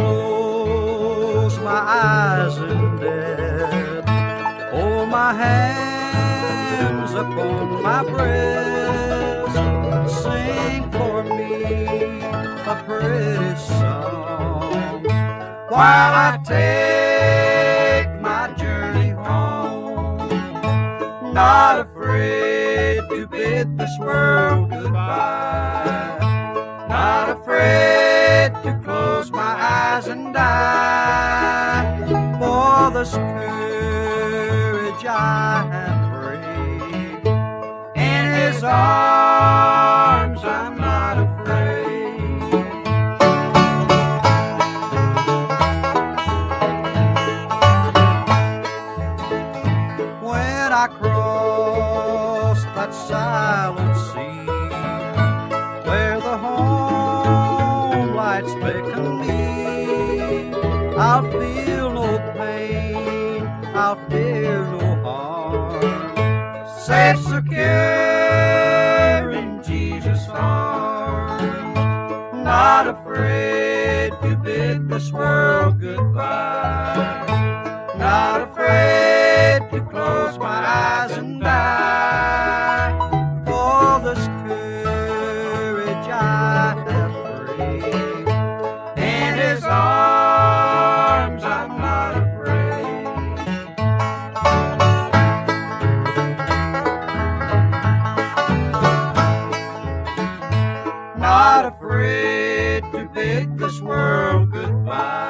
close my eyes in death, hold my hands upon my breast, sing for me a pretty song while I take my journey home, not afraid to bid this world goodbye. And die. For this courage I have prayed. In his arms I'm not afraid. When I cross that silent sea where the home lights beckon me. I'll feel no pain, I'll fear no harm. Safe, secure in Jesus' arms. Not afraid to bid this world goodbye. Not afraid to bid this world goodbye.